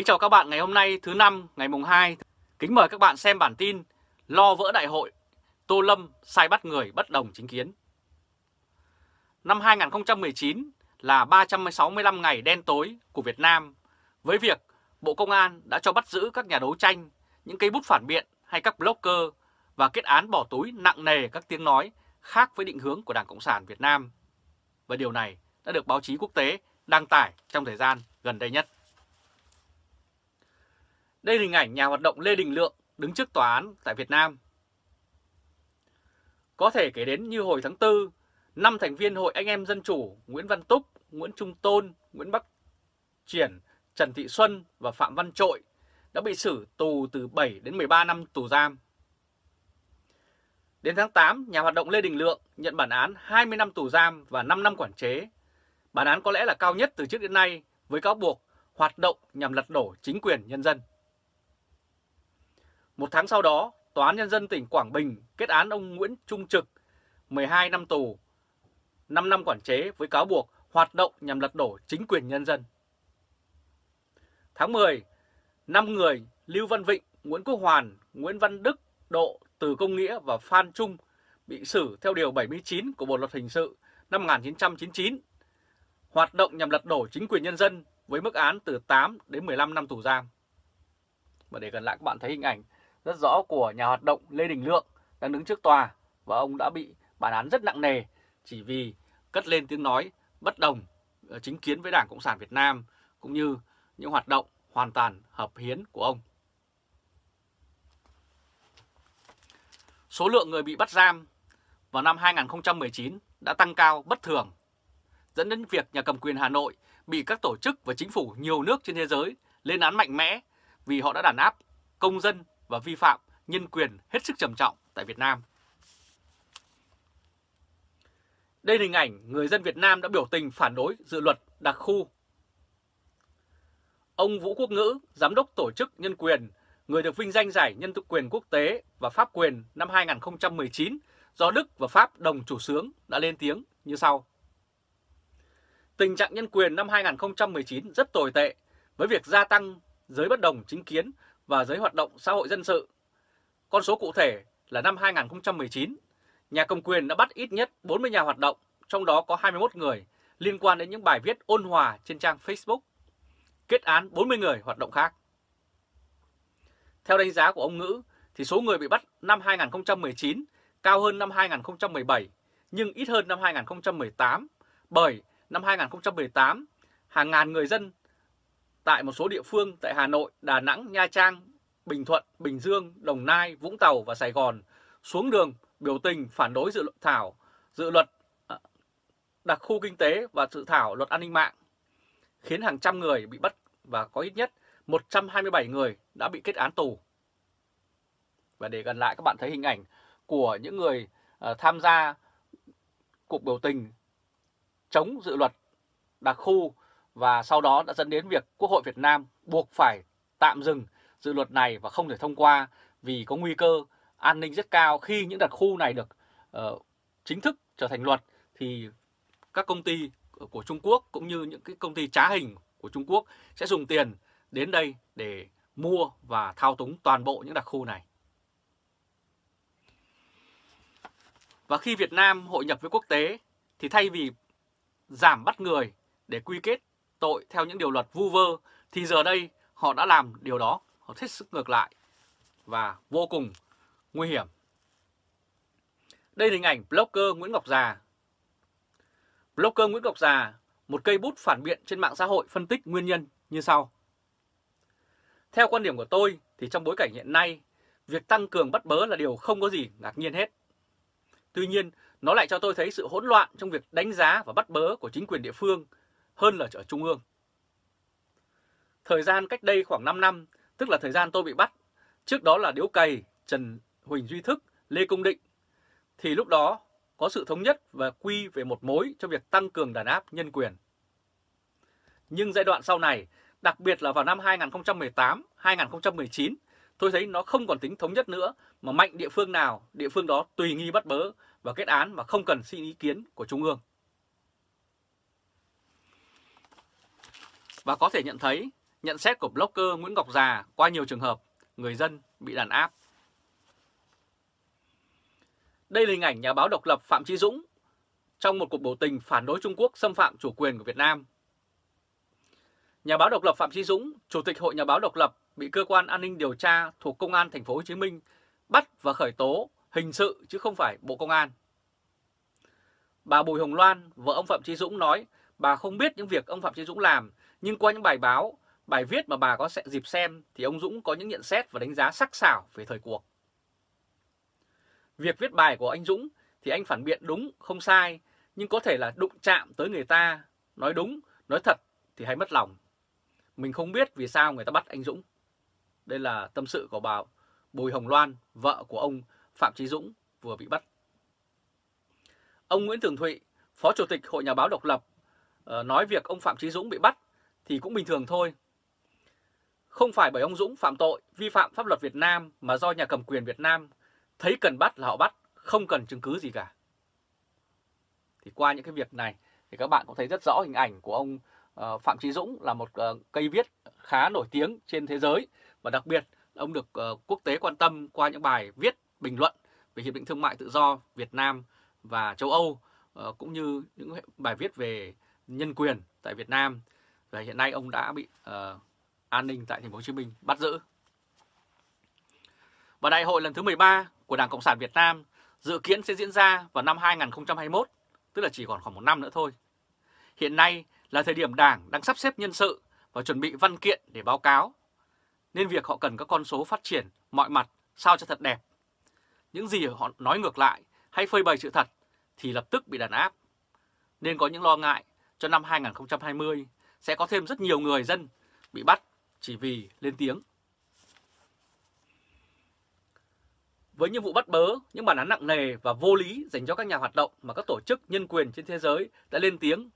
Kính chào các bạn ngày hôm nay thứ năm ngày mùng 2. Kính mời các bạn xem bản tin Lo vỡ đại hội, Tô Lâm sai bắt người bất đồng chính kiến. Năm 2019 là 365 ngày đen tối của Việt Nam với việc Bộ Công an đã cho bắt giữ các nhà đấu tranh, những cây bút phản biện hay các blogger và kết án bỏ túi nặng nề các tiếng nói khác với định hướng của Đảng Cộng sản Việt Nam. Và điều này đã được báo chí quốc tế đăng tải trong thời gian gần đây nhất. Đây là hình ảnh nhà hoạt động Lê Đình Lượng đứng trước tòa án tại Việt Nam. Có thể kể đến như hồi tháng 4, năm thành viên Hội Anh Em Dân Chủ Nguyễn Văn Túc, Nguyễn Trung Tôn, Nguyễn Bắc Triển, Trần Thị Xuân và Phạm Văn Trội đã bị xử tù từ 7 đến 13 năm tù giam. Đến tháng 8, nhà hoạt động Lê Đình Lượng nhận bản án 20 năm tù giam và 5 năm quản chế. Bản án có lẽ là cao nhất từ trước đến nay với cáo buộc hoạt động nhằm lật đổ chính quyền nhân dân. Một tháng sau đó, Tòa án Nhân dân tỉnh Quảng Bình kết án ông Nguyễn Trung Trực 12 năm tù, 5 năm quản chế với cáo buộc hoạt động nhằm lật đổ chính quyền nhân dân. Tháng 10, 5 người Lưu Văn Vịnh, Nguyễn Quốc Hoàn, Nguyễn Văn Đức, Độ, Từ Công Nghĩa và Phan Trung bị xử theo Điều 79 của Bộ Luật Hình sự năm 1999, hoạt động nhằm lật đổ chính quyền nhân dân với mức án từ 8 đến 15 năm tù giam. Và để gần lại các bạn thấy hình ảnh rất rõ của nhà hoạt động Lê Đình Lượng đang đứng trước tòa và ông đã bị bản án rất nặng nề chỉ vì cất lên tiếng nói bất đồng ờ, chính kiến với Đảng Cộng sản Việt Nam cũng như những hoạt động hoàn toàn hợp hiến của ông. Số lượng người bị bắt giam vào năm 2019 đã tăng cao bất thường, dẫn đến việc nhà cầm quyền Hà Nội bị các tổ chức và chính phủ nhiều nước trên thế giới lên án mạnh mẽ vì họ đã đàn áp công dân và vi phạm nhân quyền hết sức trầm trọng tại Việt Nam. Đây là hình ảnh người dân Việt Nam đã biểu tình phản đối dự luật đặc khu. Ông Vũ Quốc Ngữ, Giám đốc Tổ chức Nhân quyền, người được vinh danh giải nhân quyền quốc tế và pháp quyền năm 2019 do Đức và Pháp đồng chủ sướng đã lên tiếng như sau. Tình trạng nhân quyền năm 2019 rất tồi tệ với việc gia tăng giới bất đồng chính kiến và giới hoạt động xã hội dân sự. Con số cụ thể là năm 2019, nhà cầm quyền đã bắt ít nhất 40 nhà hoạt động, trong đó có 21 người liên quan đến những bài viết ôn hòa trên trang Facebook, kết án 40 người hoạt động khác. Theo đánh giá của ông Ngữ, thì số người bị bắt năm 2019 cao hơn năm 2017, nhưng ít hơn năm 2018, bởi năm 2018, hàng ngàn người dân tại một số địa phương tại Hà Nội, Đà Nẵng, Nha Trang, Bình Thuận, Bình Dương, Đồng Nai, Vũng Tàu và Sài Gòn xuống đường biểu tình phản đối dự luật thảo, dự luật à, đặc khu kinh tế và dự thảo luật an ninh mạng, khiến hàng trăm người bị bắt và có ít nhất 127 người đã bị kết án tù. Và để gần lại các bạn thấy hình ảnh của những người à, tham gia cuộc biểu tình chống dự luật đặc khu và sau đó đã dẫn đến việc Quốc hội Việt Nam buộc phải tạm dừng dự luật này và không thể thông qua vì có nguy cơ an ninh rất cao khi những đặc khu này được uh, chính thức trở thành luật thì các công ty của Trung Quốc cũng như những cái công ty trá hình của Trung Quốc sẽ dùng tiền đến đây để mua và thao túng toàn bộ những đặc khu này. Và khi Việt Nam hội nhập với quốc tế thì thay vì giảm bắt người để quy kết tội theo những điều luật vu vơ thì giờ đây họ đã làm điều đó, họ hết sức ngược lại và vô cùng nguy hiểm. Đây là hình ảnh blogger Nguyễn Ngọc Già. Blogger Nguyễn Ngọc Già, một cây bút phản biện trên mạng xã hội phân tích nguyên nhân như sau. Theo quan điểm của tôi thì trong bối cảnh hiện nay, việc tăng cường bắt bớ là điều không có gì ngạc nhiên hết. Tuy nhiên, nó lại cho tôi thấy sự hỗn loạn trong việc đánh giá và bắt bớ của chính quyền địa phương hơn là ở Trung ương. Thời gian cách đây khoảng 5 năm, tức là thời gian tôi bị bắt, trước đó là Điếu Cày, Trần Huỳnh Duy Thức, Lê Công Định, thì lúc đó có sự thống nhất và quy về một mối cho việc tăng cường đàn áp nhân quyền. Nhưng giai đoạn sau này, đặc biệt là vào năm 2018, 2019, tôi thấy nó không còn tính thống nhất nữa, mà mạnh địa phương nào, địa phương đó tùy nghi bắt bớ và kết án mà không cần xin ý kiến của Trung ương. Và có thể nhận thấy nhận xét của blogger Nguyễn Ngọc Già qua nhiều trường hợp người dân bị đàn áp. Đây là hình ảnh nhà báo độc lập Phạm Chí Dũng trong một cuộc biểu tình phản đối Trung Quốc xâm phạm chủ quyền của Việt Nam. Nhà báo độc lập Phạm Chí Dũng, Chủ tịch Hội Nhà báo độc lập bị cơ quan an ninh điều tra thuộc Công an thành phố Hồ Chí Minh bắt và khởi tố hình sự chứ không phải Bộ Công an. Bà Bùi Hồng Loan, vợ ông Phạm Chí Dũng nói bà không biết những việc ông Phạm Chí Dũng làm, nhưng qua những bài báo, bài viết mà bà có sẽ dịp xem thì ông Dũng có những nhận xét và đánh giá sắc sảo về thời cuộc. Việc viết bài của anh Dũng thì anh phản biện đúng, không sai, nhưng có thể là đụng chạm tới người ta, nói đúng, nói thật thì hay mất lòng. Mình không biết vì sao người ta bắt anh Dũng. Đây là tâm sự của bà Bùi Hồng Loan, vợ của ông Phạm Chí Dũng vừa bị bắt. Ông Nguyễn Tường Thụy, Phó Chủ tịch Hội Nhà báo độc lập, ờ, nói việc ông Phạm Chí Dũng bị bắt thì cũng bình thường thôi. Không phải bởi ông Dũng phạm tội, vi phạm pháp luật Việt Nam mà do nhà cầm quyền Việt Nam thấy cần bắt là họ bắt, không cần chứng cứ gì cả. Thì qua những cái việc này thì các bạn cũng thấy rất rõ hình ảnh của ông ờ, Phạm Trí Dũng là một ờ, cây viết khá nổi tiếng trên thế giới và đặc biệt ông được ờ, quốc tế quan tâm qua những bài viết bình luận về hiệp định thương mại tự do Việt Nam và châu Âu cũng như những bài viết về nhân quyền tại Việt Nam và hiện nay ông đã bị uh, an ninh tại thành phố Hồ Chí Minh bắt giữ. Và đại hội lần thứ 13 của Đảng Cộng sản Việt Nam dự kiến sẽ diễn ra vào năm 2021, tức là chỉ còn khoảng một năm nữa thôi. Hiện nay là thời điểm Đảng đang sắp xếp nhân sự và chuẩn bị văn kiện để báo cáo, nên việc họ cần các con số phát triển mọi mặt sao cho thật đẹp. Những gì họ nói ngược lại hay phơi bày sự thật thì lập tức bị đàn áp. Nên có những lo ngại cho năm 2020 sẽ có thêm rất nhiều người dân bị bắt chỉ vì lên tiếng. Với những vụ bắt bớ, những bản án nặng nề và vô lý dành cho các nhà hoạt động mà các tổ chức nhân quyền trên thế giới đã lên tiếng,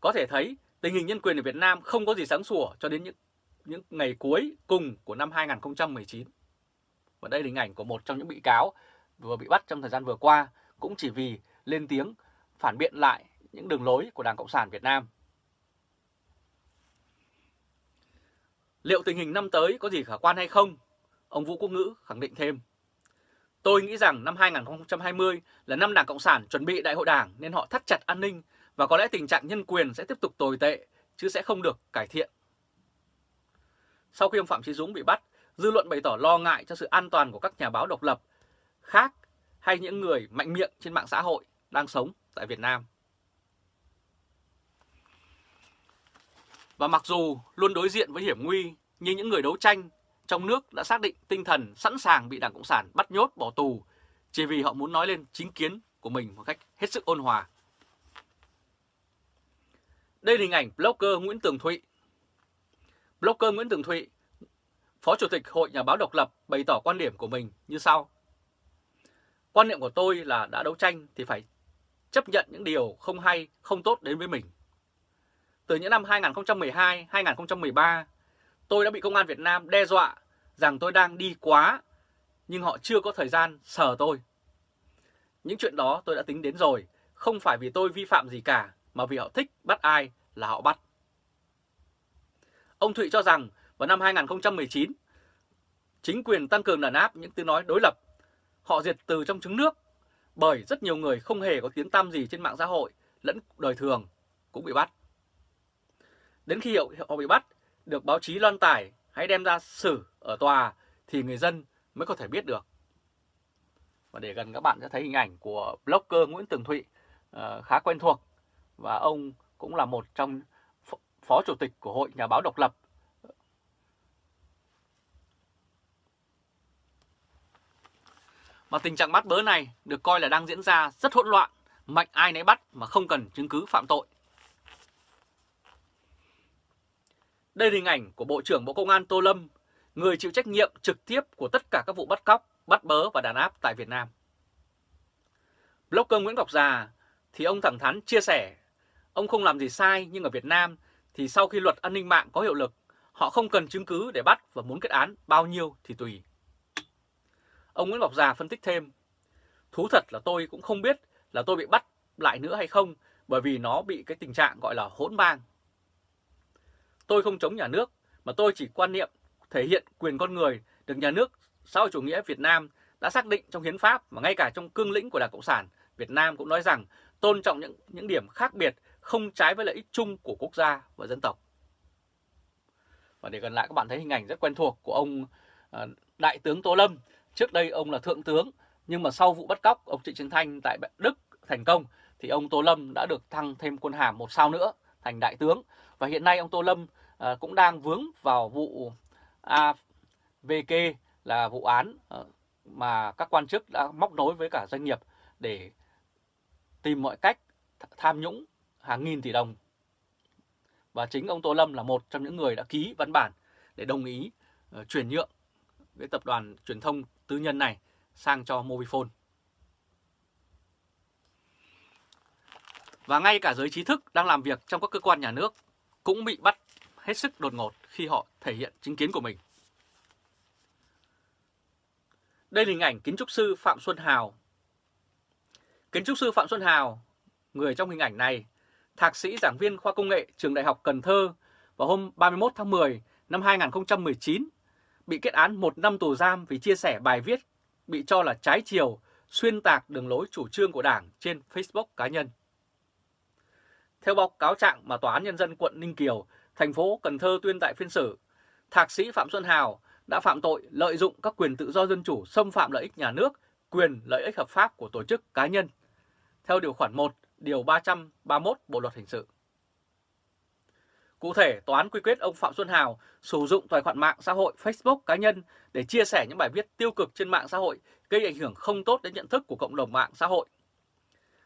có thể thấy tình hình nhân quyền ở Việt Nam không có gì sáng sủa cho đến những những ngày cuối cùng của năm 2019. Và đây là hình ảnh của một trong những bị cáo vừa bị bắt trong thời gian vừa qua cũng chỉ vì lên tiếng phản biện lại những đường lối của Đảng Cộng sản Việt Nam. Liệu tình hình năm tới có gì khả quan hay không? Ông Vũ Quốc Ngữ khẳng định thêm. Tôi nghĩ rằng năm 2020 là năm Đảng Cộng sản chuẩn bị đại hội đảng nên họ thắt chặt an ninh và có lẽ tình trạng nhân quyền sẽ tiếp tục tồi tệ chứ sẽ không được cải thiện. Sau khi ông Phạm Chí Dũng bị bắt, dư luận bày tỏ lo ngại cho sự an toàn của các nhà báo độc lập khác hay những người mạnh miệng trên mạng xã hội đang sống tại Việt Nam. Và mặc dù luôn đối diện với hiểm nguy, nhưng những người đấu tranh trong nước đã xác định tinh thần sẵn sàng bị Đảng Cộng sản bắt nhốt bỏ tù chỉ vì họ muốn nói lên chính kiến của mình một cách hết sức ôn hòa. Đây là hình ảnh blogger Nguyễn Tường Thụy. Blogger Nguyễn Tường Thụy, Phó Chủ tịch Hội Nhà báo độc lập bày tỏ quan điểm của mình như sau. Quan niệm của tôi là đã đấu tranh thì phải chấp nhận những điều không hay, không tốt đến với mình. Từ những năm 2012, 2013, tôi đã bị công an Việt Nam đe dọa rằng tôi đang đi quá, nhưng họ chưa có thời gian sờ tôi. Những chuyện đó tôi đã tính đến rồi, không phải vì tôi vi phạm gì cả, mà vì họ thích bắt ai là họ bắt. Ông Thụy cho rằng vào năm 2019, chính quyền tăng cường đàn áp những tiếng nói đối lập. Họ diệt từ trong trứng nước bởi rất nhiều người không hề có tiếng tăm gì trên mạng xã hội lẫn đời thường cũng bị bắt. Đến khi họ bị bắt, được báo chí loan tải hay đem ra xử ở tòa thì người dân mới có thể biết được. Và để gần các bạn sẽ thấy hình ảnh của blogger Nguyễn Tường Thụy uh, khá quen thuộc và ông cũng là một trong phó chủ tịch của Hội Nhà báo độc lập. Và tình trạng bắt bớ này được coi là đang diễn ra rất hỗn loạn, mạnh ai nấy bắt mà không cần chứng cứ phạm tội. Đây là hình ảnh của Bộ trưởng Bộ Công an Tô Lâm, người chịu trách nhiệm trực tiếp của tất cả các vụ bắt cóc, bắt bớ và đàn áp tại Việt Nam. Blogger Nguyễn Ngọc Già thì ông thẳng thắn chia sẻ, ông không làm gì sai nhưng ở Việt Nam thì sau khi luật an ninh mạng có hiệu lực, họ không cần chứng cứ để bắt và muốn kết án bao nhiêu thì tùy. Ông Nguyễn Ngọc Già phân tích thêm, thú thật là tôi cũng không biết là tôi bị bắt lại nữa hay không bởi vì nó bị cái tình trạng gọi là hỗn mang Tôi không chống nhà nước, mà tôi chỉ quan niệm thể hiện quyền con người được nhà nước, xã hội chủ nghĩa Việt Nam đã xác định trong hiến pháp và ngay cả trong cương lĩnh của Đảng Cộng sản Việt Nam cũng nói rằng tôn trọng những những điểm khác biệt không trái với lợi ích chung của quốc gia và dân tộc. Và để gần lại các bạn thấy hình ảnh rất quen thuộc của ông ờ, Đại tướng Tô Lâm. Trước đây ông là thượng tướng, nhưng mà sau vụ bắt cóc ông Trịnh Xuân Thanh tại Đức thành công thì ông Tô Lâm đã được thăng thêm quân hàm một sao nữa, thành đại tướng và hiện nay ông Tô Lâm ờ, cũng đang vướng vào vụ AVK là vụ án ờ, mà các quan chức đã móc nối với cả doanh nghiệp để tìm mọi cách tham nhũng hàng nghìn tỷ đồng. Và chính ông Tô Lâm là một trong những người đã ký văn bản để đồng ý uh, chuyển nhượng cái tập đoàn truyền thông tư nhân này sang cho Mobifone. Và ngay cả giới trí thức đang làm việc trong các cơ quan nhà nước cũng bị bắt hết sức đột ngột khi họ thể hiện chính kiến của mình. Đây là hình ảnh kiến trúc sư Phạm Xuân Hào. Kiến trúc sư Phạm Xuân Hào, người trong hình ảnh này, thạc sĩ giảng viên khoa công nghệ trường Đại học Cần Thơ vào hôm 31 tháng 10 năm 2019 bị kết án một năm tù giam vì chia sẻ bài viết bị cho là trái chiều, xuyên tạc đường lối chủ trương của Đảng trên Facebook cá nhân. Theo báo cáo trạng mà Tòa án Nhân dân quận Ninh Kiều, thành phố Cần Thơ tuyên tại phiên xử, Thạc sĩ Phạm Xuân Hào đã phạm tội lợi dụng các quyền tự do dân chủ xâm phạm lợi ích nhà nước, quyền lợi ích hợp pháp của tổ chức cá nhân. Theo điều khoản 1, điều 331 Bộ luật hình sự. Cụ thể, tòa án quy kết ông Phạm Xuân Hào sử dụng tài khoản mạng xã hội Facebook cá nhân để chia sẻ những bài viết tiêu cực trên mạng xã hội gây ảnh hưởng không tốt đến nhận thức của cộng đồng mạng xã hội.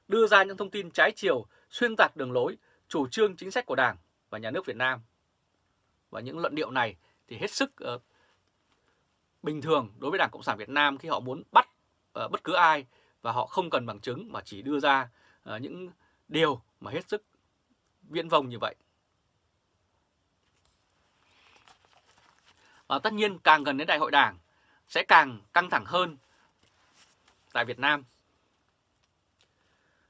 Đưa ra những thông tin trái chiều, xuyên tạc đường lối, chủ trương chính sách của Đảng và Nhà nước Việt Nam. Và những luận điệu này thì hết sức uh, bình thường đối với Đảng Cộng sản Việt Nam khi họ muốn bắt uh, bất cứ ai và họ không cần bằng chứng mà chỉ đưa ra uh, những điều mà hết sức viễn vông như vậy. Và tất nhiên càng gần đến đại hội đảng sẽ càng căng thẳng hơn tại Việt Nam.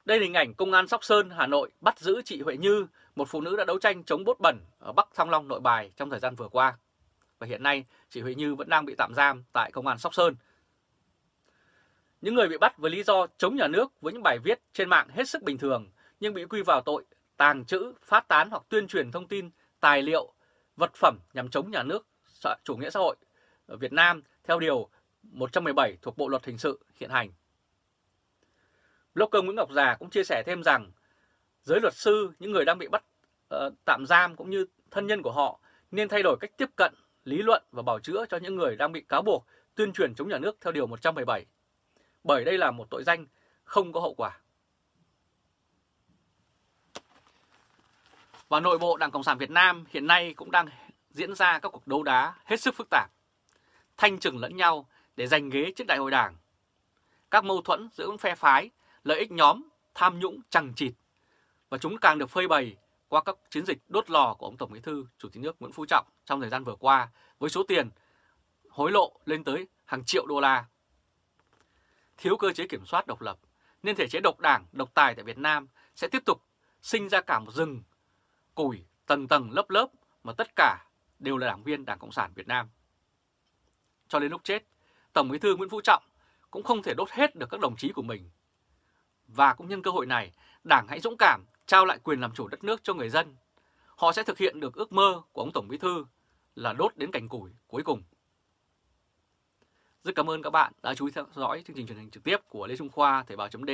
Đây là hình ảnh Công an Sóc Sơn, Hà Nội bắt giữ chị Huệ Như, một phụ nữ đã đấu tranh chống bốt bẩn ở Bắc Thăng Long, Nội Bài trong thời gian vừa qua. Và hiện nay, chị Huệ Như vẫn đang bị tạm giam tại Công an Sóc Sơn. Những người bị bắt với lý do chống nhà nước với những bài viết trên mạng hết sức bình thường nhưng bị quy vào tội tàng trữ, phát tán hoặc tuyên truyền thông tin, tài liệu, vật phẩm nhằm chống nhà nước chủ nghĩa xã hội ở Việt Nam theo điều 117 thuộc Bộ Luật Hình sự hiện hành. Blogger Nguyễn Ngọc Già cũng chia sẻ thêm rằng giới luật sư, những người đang bị bắt uh, tạm giam cũng như thân nhân của họ nên thay đổi cách tiếp cận, lý luận và bảo chữa cho những người đang bị cáo buộc tuyên truyền chống nhà nước theo điều 117. Bởi đây là một tội danh không có hậu quả. Và nội bộ Đảng Cộng sản Việt Nam hiện nay cũng đang diễn ra các cuộc đấu đá hết sức phức tạp, thanh trừng lẫn nhau để giành ghế trước đại hội đảng. Các mâu thuẫn giữa những phe phái, lợi ích nhóm, tham nhũng chằng chịt và chúng càng được phơi bày qua các chiến dịch đốt lò của ông Tổng Bí thư Chủ tịch nước Nguyễn Phú Trọng trong thời gian vừa qua với số tiền hối lộ lên tới hàng triệu đô la. Thiếu cơ chế kiểm soát độc lập nên thể chế độc đảng, độc tài tại Việt Nam sẽ tiếp tục sinh ra cả một rừng củi tầng tầng lớp lớp mà tất cả đều là đảng viên Đảng Cộng sản Việt Nam. Cho đến lúc chết, Tổng Bí thư Nguyễn Phú Trọng cũng không thể đốt hết được các đồng chí của mình. Và cũng nhân cơ hội này, Đảng hãy dũng cảm trao lại quyền làm chủ đất nước cho người dân. Họ sẽ thực hiện được ước mơ của ông Tổng Bí thư là đốt đến cành củi cuối cùng. Rất cảm ơn các bạn đã chú ý theo dõi chương trình truyền hình trực tiếp của Lê Trung Khoa Thời báo chấm